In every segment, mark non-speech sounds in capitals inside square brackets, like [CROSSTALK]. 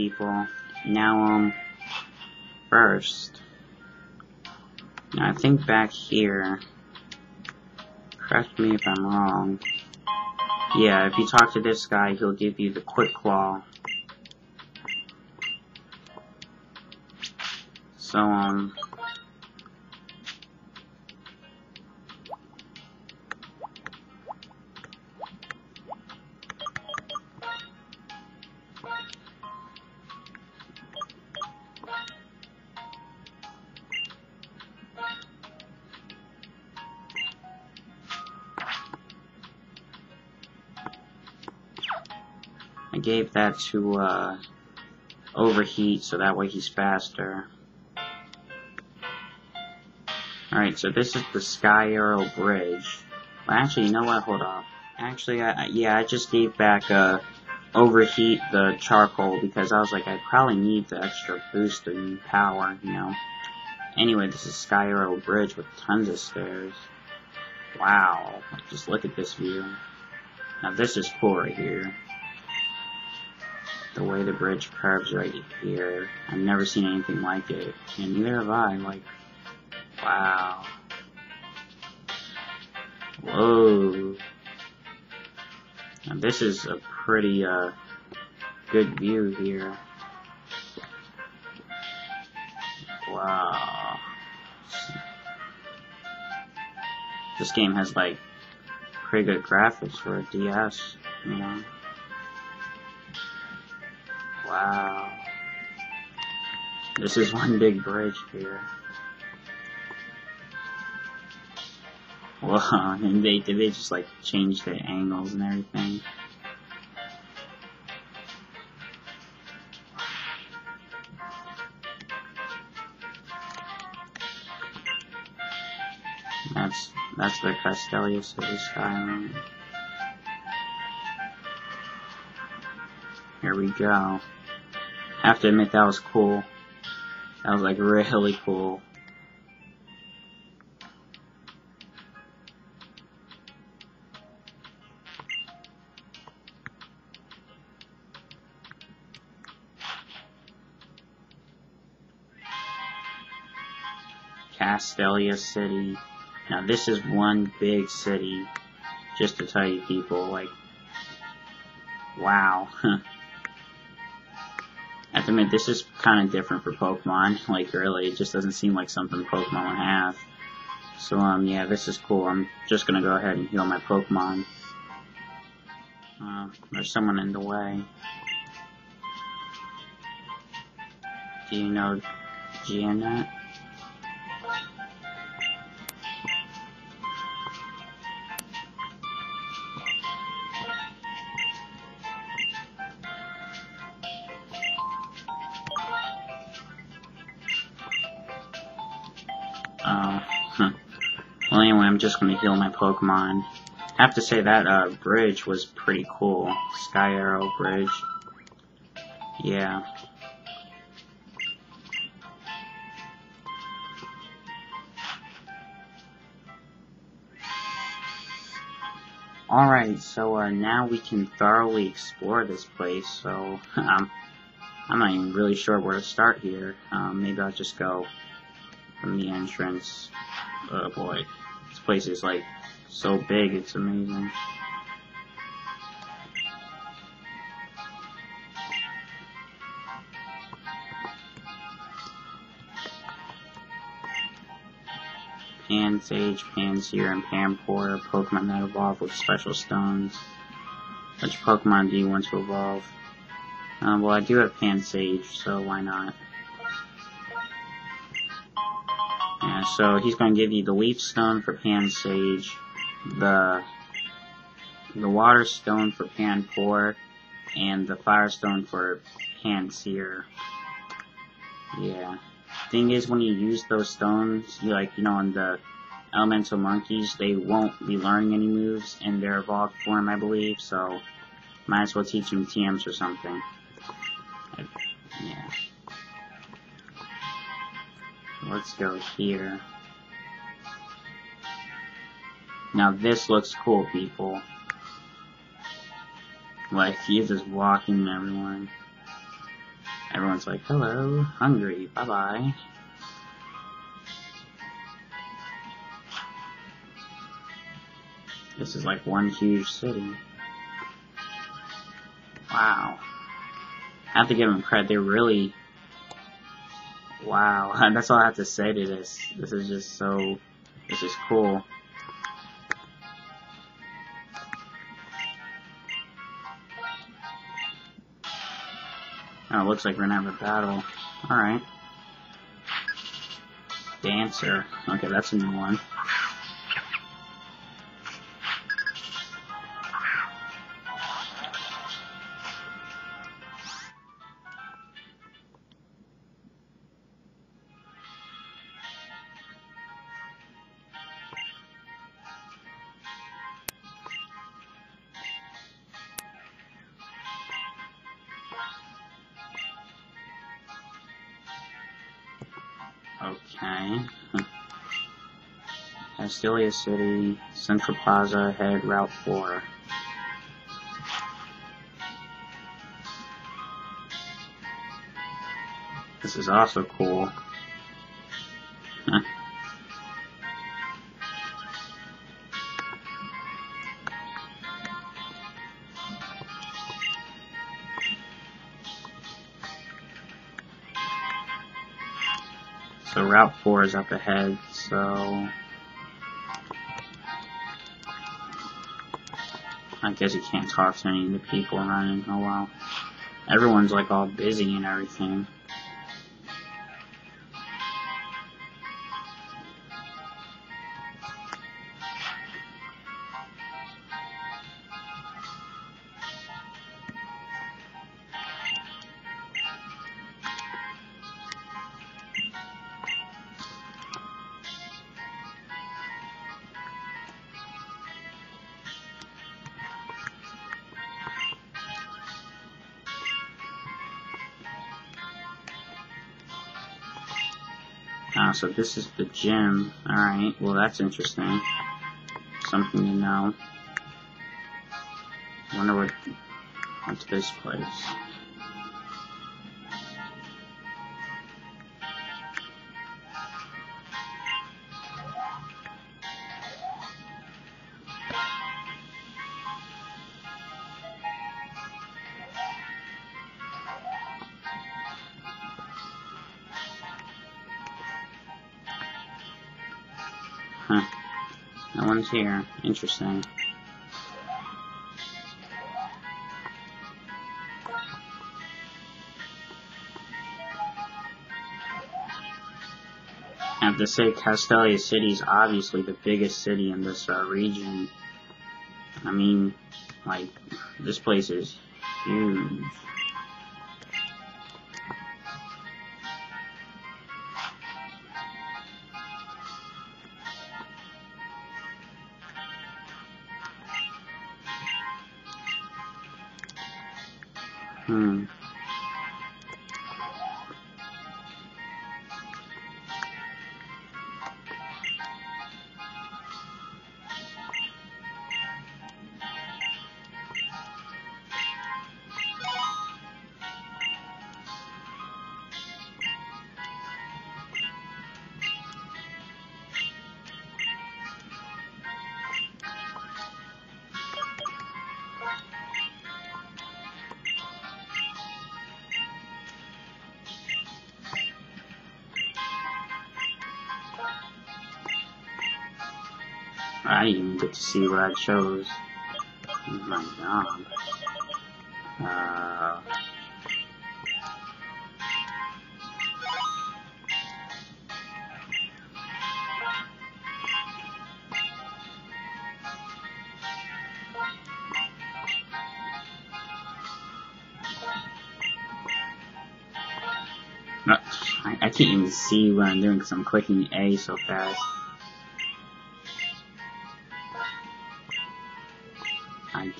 people. Now, um, first, I think back here, correct me if I'm wrong, yeah, if you talk to this guy, he'll give you the Quick Claw. So, um, gave that to, uh, overheat, so that way he's faster. Alright, so this is the Sky Arrow Bridge. Well, actually, you know what? Hold on. Actually, I, yeah, I just gave back, uh, overheat the charcoal because I was like, I probably need the extra boost in power, you know. Anyway, this is Sky Arrow Bridge with tons of stairs. Wow, just look at this view. Now this is cool right here the way the bridge curves right here. I've never seen anything like it, and neither have I. Like, wow. Whoa. Now this is a pretty, uh, good view here. Wow. This game has, like, pretty good graphics for a DS, you know. Wow. This is one big bridge here. Wow, [LAUGHS] and they did they just like change the angles and everything. That's that's the Castelia City skyline. Here we go. I have to admit that was cool. That was like really cool. Castelia City. Now this is one big city. Just to tell you people, like, wow. [LAUGHS] I admit, this is kind of different for Pokemon. Like, really, it just doesn't seem like something Pokemon would have. So, um, yeah, this is cool. I'm just gonna go ahead and heal my Pokemon. Uh, there's someone in the way. Do you know Janet? Huh. Well, anyway, I'm just gonna heal my Pokemon. I have to say that, uh, bridge was pretty cool. Sky Arrow Bridge. Yeah. Alright, so, uh, now we can thoroughly explore this place, so, [LAUGHS] um, I'm not even really sure where to start here. Um, maybe I'll just go from the entrance. Oh boy, this place is like so big, it's amazing. Pan Pansage, Pansear, and Panpour are Pokemon that evolve with special stones. Which Pokemon do you want to evolve? Uh, well, I do have Pansage, so why not? So he's going to give you the Leaf Stone for Pansage, the the Water Stone for Pan Panpour, and the Fire Stone for Pansear. Yeah. Thing is, when you use those stones, you like, you know, in the Elemental Monkeys, they won't be learning any moves in their evolved form, I believe, so might as well teach them TMs or something. Yeah. Let's go here. Now this looks cool, people. Like, he's just walking everyone. Everyone's like, hello, hungry, bye-bye. This is like one huge city. Wow. I have to give them credit, they really... Wow, [LAUGHS] that's all I have to say to this. This is just so... This is cool. Oh, it looks like we're gonna have a battle. Alright. Dancer. Okay, that's a new one. Okay. Castelia City, Central Plaza, head Route 4. This is also cool. 4 is up ahead, so... I guess you can't talk to any of the people running. Oh wow. Everyone's like all busy and everything. So this is the gym. Alright, well that's interesting. Something to know. wonder what what's this place. Here. Interesting. I have to say, Castelia City is obviously the biggest city in this uh, region. I mean, like, this place is huge. I even get to see what I chose. Oh my god. Uh, I, I can't even see what I'm doing because I'm clicking A so fast.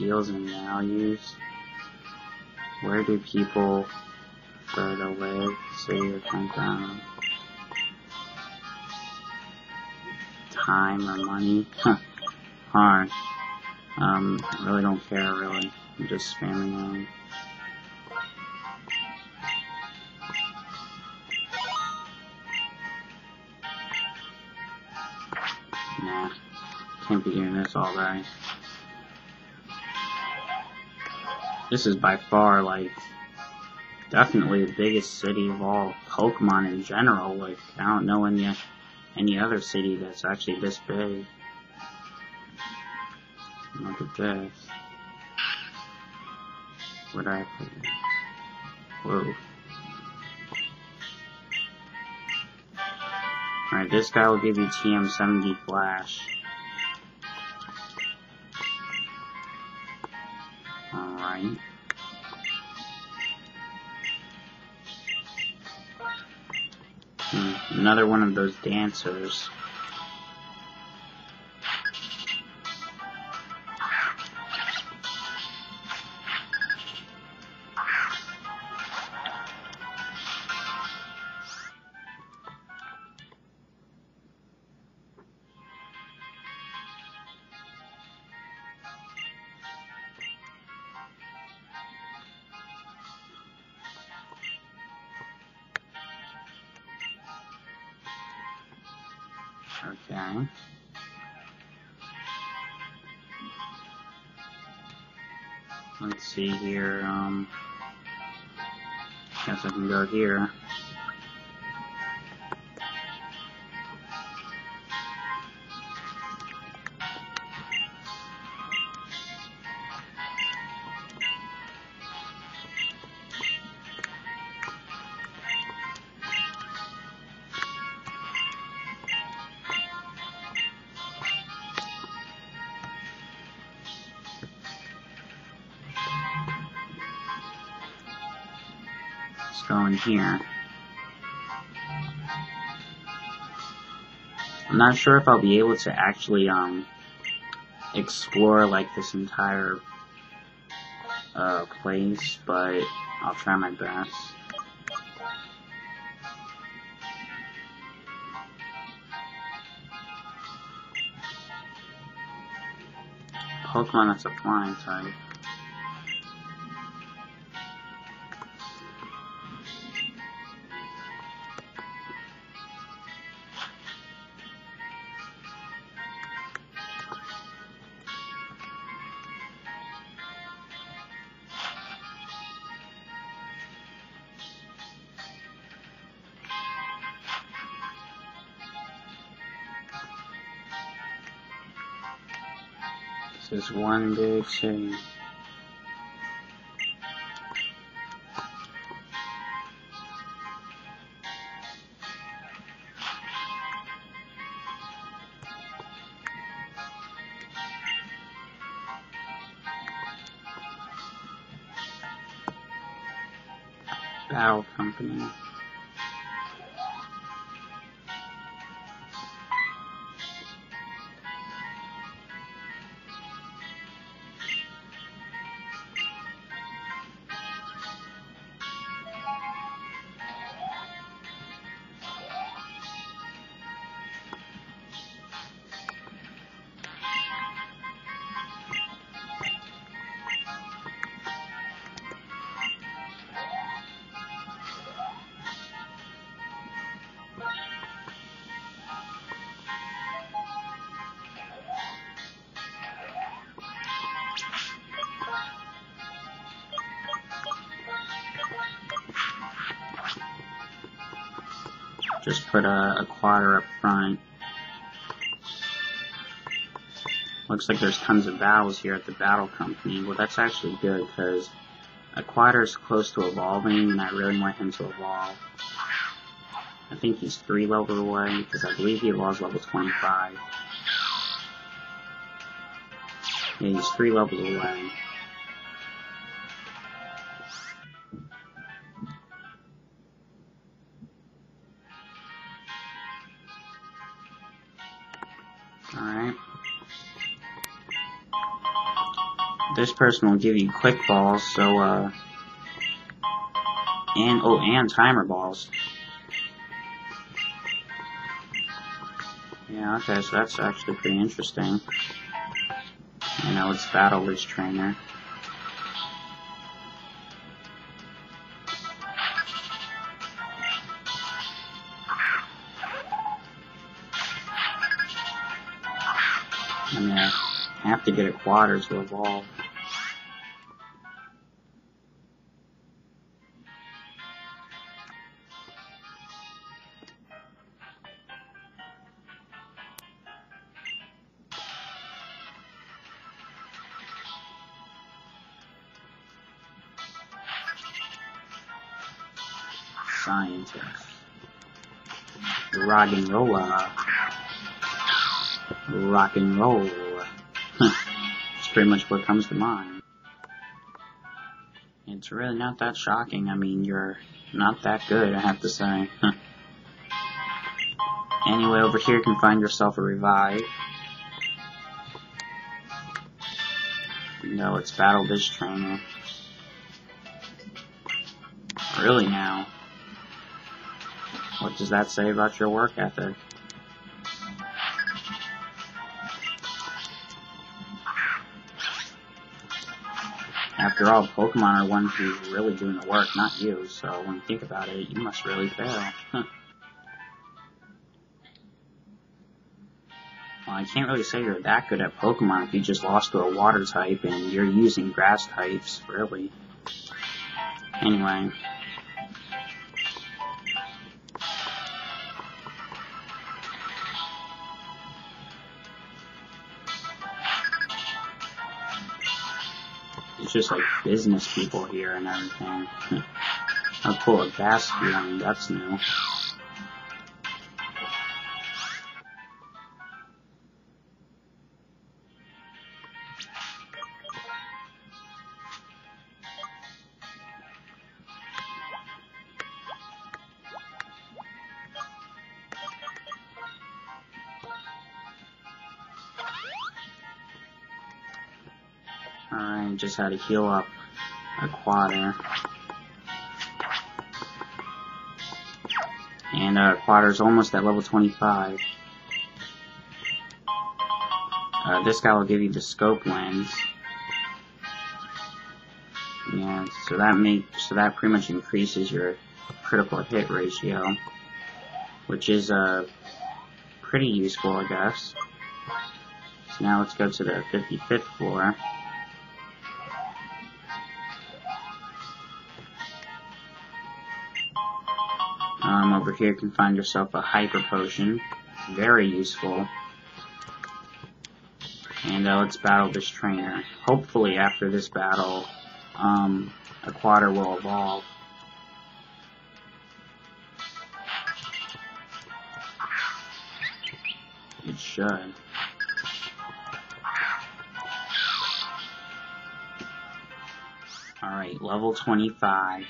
deals and values. Where do people go to live, city your? Time or money? [LAUGHS] Hard. Um, I really don't care, really. I'm just spamming on. Nah, can't be doing this all day. This is by far, like, definitely the biggest city of all Pokemon in general. Like, I don't know any, any other city that's actually this big. Look at this. What I put Whoa. Alright, this guy will give you TM70 flash. Alright. Hmm, another one of those dancers. Okay. Let's see here, um, guess I can go here. Go in here. I'm not sure if I'll be able to actually, um, explore, like, this entire, uh, place, but I'll try my best. Pokemon that's a flying type. One big city. Battle Company. Just put a, quarter up front. Looks like there's tons of battles here at the Battle Company. Well, that's actually good, because a quarter is close to evolving, and I really want him to evolve. I think he's three levels away, because I believe he evolves level 25. Yeah, he's three levels away. This person will give you quick balls, so, uh, and, oh, and timer balls. Yeah, okay, so that's actually pretty interesting. You know, it's Battle Witch Trainer. I mean, I have to get a quader to evolve. Rock and roll. Rock and roll. It's pretty much what comes to mind. It's really not that shocking. I mean, you're not that good, I have to say. anyway, over here you can find yourself a revive. No, it's Battle Biz Trainer. Really now? What does that say about your work ethic? After all, Pokemon are ones who's really doing the work, not you, so when you think about it, you must really fail. [LAUGHS] Well, I can't really say you're that good at Pokemon if you just lost to a water type and you're using grass types, really. Anyway. It's just like business people here and everything. I'll pull a Bastion, that's new. Alright, just had to heal up a quader. And uh, quader's almost at level 25. Uh, this guy will give you the scope lens. Yeah, so that makes so that pretty much increases your critical hit ratio, which is uh pretty useful, I guess. So now let's go to the 55th floor. Um, over here you can find yourself a Hyper Potion. Very useful. And uh, let's battle this trainer. Hopefully after this battle, um, a quader will evolve. It should. Alright, level 25.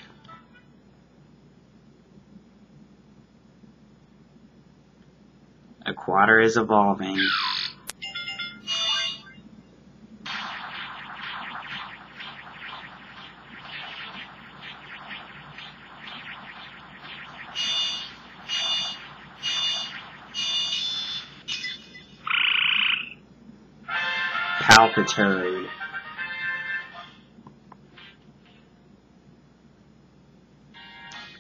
Quader is evolving.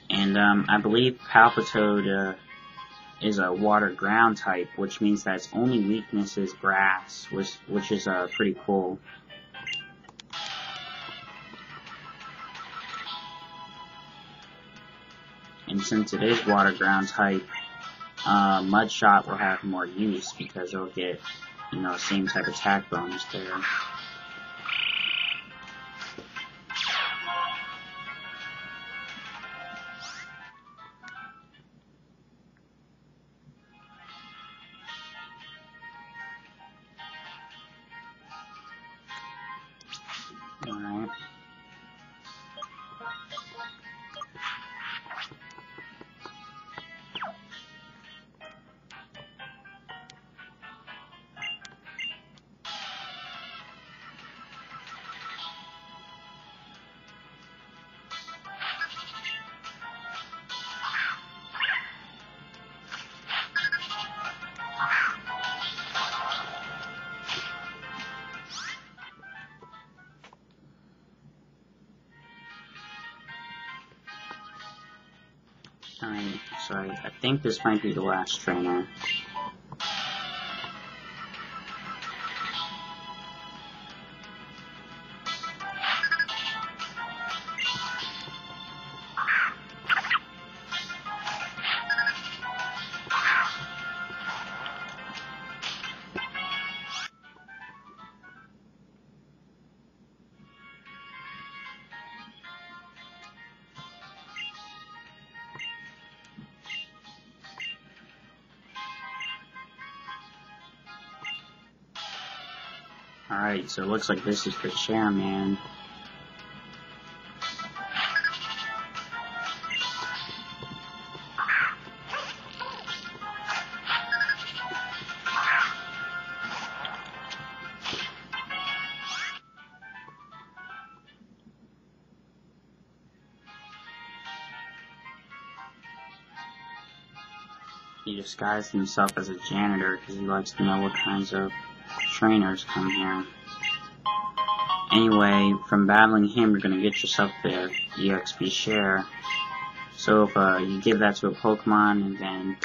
And um, I believe Palpitoad uh, is a water ground type, which means that its only weakness is grass, which which is uh, pretty cool. And since it is water ground type, uh, Mud Shot will have more use because it'll get, you know, same type of attack bonus there. I think this might be the last trainer. Alright, so it looks like this is for chairman. He disguised himself as a janitor because he likes to know what kinds of trainers come here. Anyway, from battling him, you're going to get yourself the EXP share. So if uh, you give that to a Pokemon, and then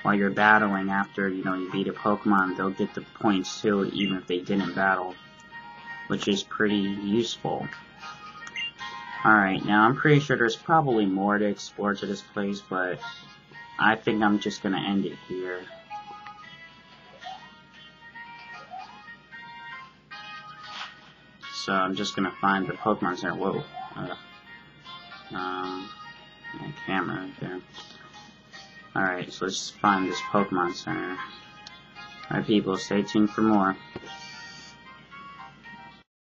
while you're battling, after you know you beat a Pokemon, they'll get the points too, even if they didn't battle, which is pretty useful. Alright, now I'm pretty sure there's probably more to explore to this place, but I think I'm just gonna end it here. So I'm just gonna find the Pokemon Center. Whoa. Uh, um, camera right there. Alright, so let's find this Pokemon Center. Alright people, stay tuned for more.